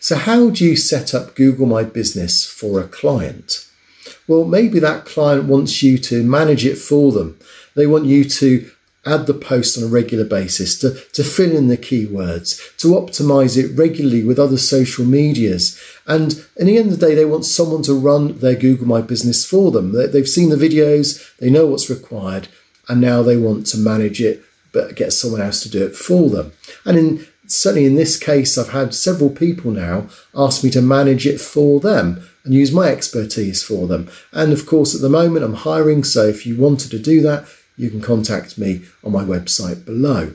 So, how do you set up Google My Business for a client? Well, maybe that client wants you to manage it for them. They want you to add the post on a regular basis, to, to fill in the keywords, to optimize it regularly with other social medias. And in the end of the day, they want someone to run their Google My Business for them. They've seen the videos, they know what's required, and now they want to manage it, but get someone else to do it for them. And in certainly in this case, I've had several people now ask me to manage it for them and use my expertise for them. And of course, at the moment, I'm hiring. So if you wanted to do that, you can contact me on my website below.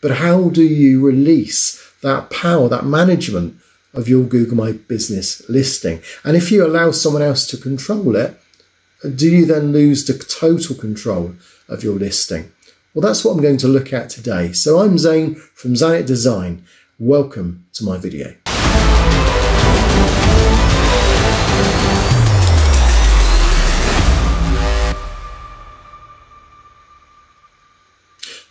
But how do you release that power, that management of your Google My Business listing? And if you allow someone else to control it, do you then lose the total control of your listing? Well, that's what I'm going to look at today. So I'm Zane from Zanet Design. Welcome to my video.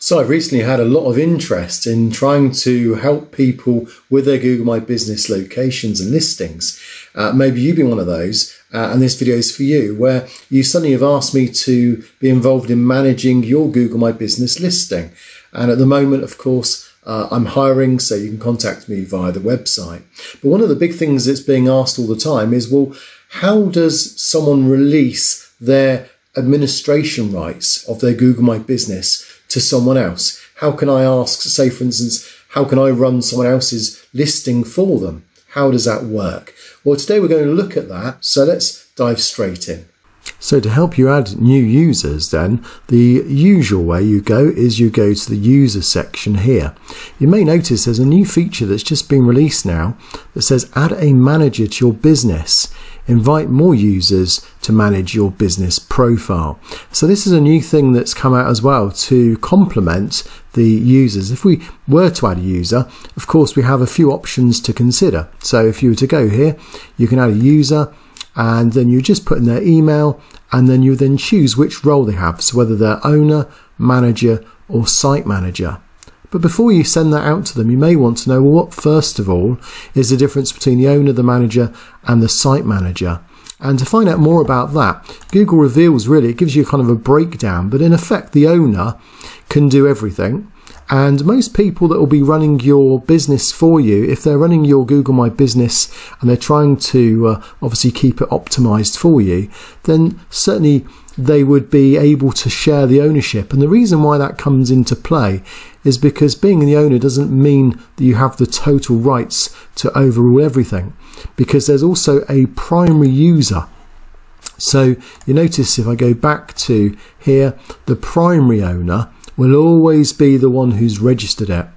So I've recently had a lot of interest in trying to help people with their Google My Business locations and listings. Uh, maybe you've been one of those, uh, and this video is for you, where you suddenly have asked me to be involved in managing your Google My Business listing. And at the moment, of course, uh, I'm hiring, so you can contact me via the website. But one of the big things that's being asked all the time is, well, how does someone release their administration rights of their Google My Business to someone else? How can I ask, say, for instance, how can I run someone else's listing for them? How does that work? Well, today we're going to look at that, so let's dive straight in. So to help you add new users then, the usual way you go is you go to the user section here. You may notice there's a new feature that's just been released now that says add a manager to your business. Invite more users to manage your business profile. So this is a new thing that's come out as well to complement the users. If we were to add a user, of course we have a few options to consider. So if you were to go here, you can add a user and then you just put in their email and then you then choose which role they have. So whether they're owner, manager or site manager. But before you send that out to them, you may want to know well, what, first of all, is the difference between the owner, the manager, and the site manager. And to find out more about that, Google reveals really, it gives you kind of a breakdown, but in effect, the owner can do everything. And most people that will be running your business for you, if they're running your Google My Business and they're trying to uh, obviously keep it optimized for you, then certainly they would be able to share the ownership. And the reason why that comes into play is because being the owner doesn't mean that you have the total rights to overrule everything, because there's also a primary user. So you notice if I go back to here, the primary owner will always be the one who's registered it.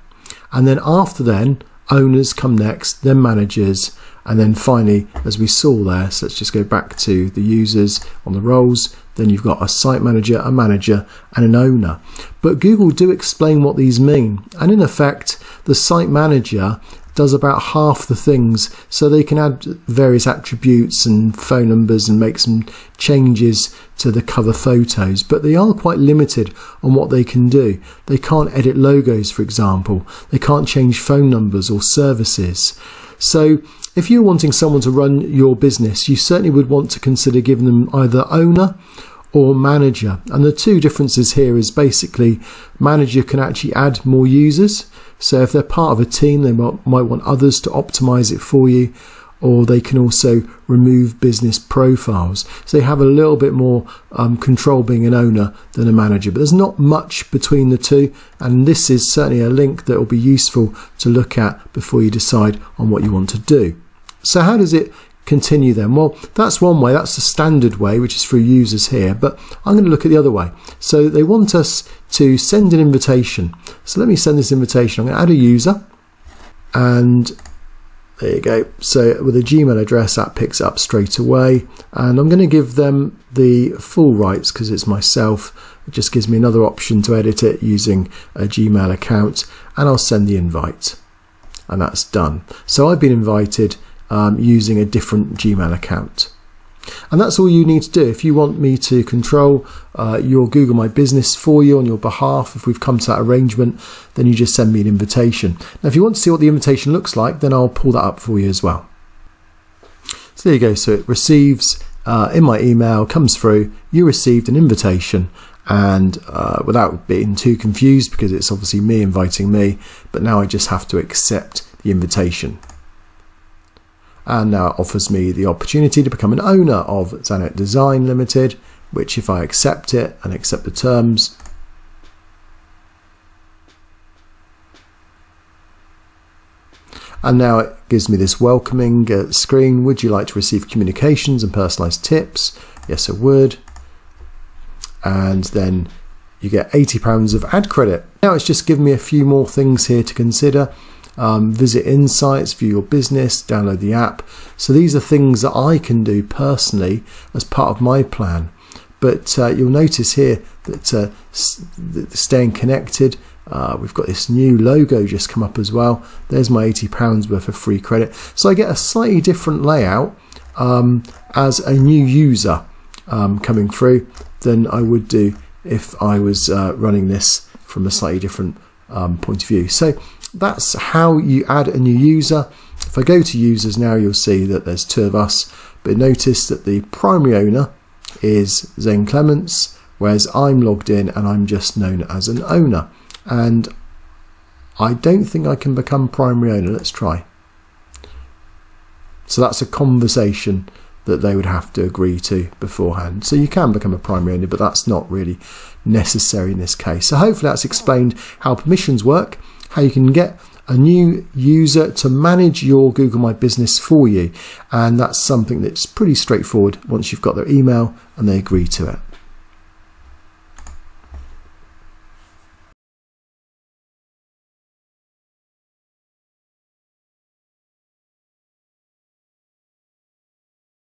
And then after then, owners come next, then managers, and then finally, as we saw there, so let's just go back to the users on the roles, then you've got a site manager, a manager, and an owner. But Google do explain what these mean. And in effect, the site manager does about half the things. So they can add various attributes and phone numbers and make some changes to the cover photos, but they are quite limited on what they can do. They can't edit logos, for example. They can't change phone numbers or services. So if you're wanting someone to run your business, you certainly would want to consider giving them either owner or manager. And the two differences here is basically manager can actually add more users. So if they're part of a team, they might, want others to optimize it for you, or they can also remove business profiles. So they have a little bit more um, control being an owner than a manager, but there's not much between the two. And this is certainly a link that will be useful to look at before you decide on what you want to do. So how does it continue then? Well, that's one way, that's the standard way, which is for users here, but I'm going to look at the other way. So they want us to send an invitation. So let me send this invitation. I'm going to add a user and there you go. So with a Gmail address, that picks up straight away. And I'm going to give them the full rights because it's myself. It just gives me another option to edit it using a Gmail account. And I'll send the invite. And that's done. So I've been invited um, using a different Gmail account. And that's all you need to do. If you want me to control uh, your Google My Business for you on your behalf, if we've come to that arrangement, then you just send me an invitation. Now, if you want to see what the invitation looks like, then I'll pull that up for you as well. So there you go. So it receives uh, in my email, comes through, you received an invitation. And uh, without being too confused, because it's obviously me inviting me, but now I just have to accept the invitation and now it offers me the opportunity to become an owner of Zanet Design Limited, which if I accept it and accept the terms, and now it gives me this welcoming uh, screen. Would you like to receive communications and personalized tips? Yes, I would. And then you get £80 of ad credit. Now it's just given me a few more things here to consider um, visit insights, view your business, download the app. So these are things that I can do personally as part of my plan. But uh, you'll notice here that uh, staying connected, uh, we've got this new logo just come up as well. There's my £80 worth of free credit. So I get a slightly different layout um, as a new user um, coming through than I would do if I was uh, running this from a slightly different um, point of view. So that's how you add a new user. If I go to users now, you'll see that there's two of us, but notice that the primary owner is Zane Clements, whereas I'm logged in and I'm just known as an owner. And I don't think I can become primary owner. Let's try. So that's a conversation that they would have to agree to beforehand. So you can become a primary owner, but that's not really necessary in this case. So hopefully that's explained how permissions work how you can get a new user to manage your Google My Business for you. And that's something that's pretty straightforward once you've got their email and they agree to it.